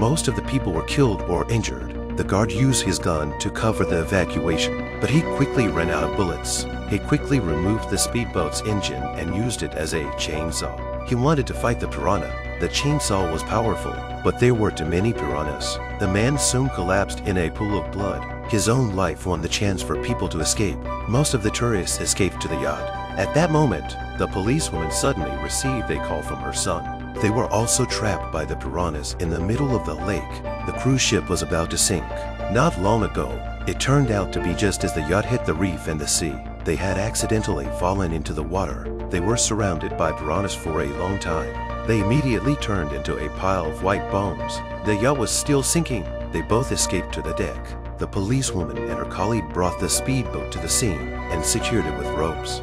Most of the people were killed or injured. The guard used his gun to cover the evacuation, but he quickly ran out of bullets. He quickly removed the speedboat's engine and used it as a chainsaw. He wanted to fight the piranha. The chainsaw was powerful, but there were too many piranhas. The man soon collapsed in a pool of blood. His own life won the chance for people to escape. Most of the tourists escaped to the yacht. At that moment, the policewoman suddenly received a call from her son. They were also trapped by the piranhas in the middle of the lake. The cruise ship was about to sink. Not long ago, it turned out to be just as the yacht hit the reef and the sea. They had accidentally fallen into the water. They were surrounded by piranhas for a long time. They immediately turned into a pile of white bones. The yacht was still sinking. They both escaped to the deck. The policewoman and her colleague brought the speedboat to the scene and secured it with ropes.